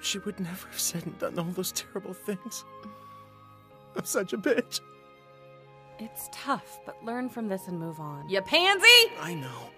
she would never have said and done all those terrible things. I'm such a bitch. It's tough, but learn from this and move on. You pansy! I know.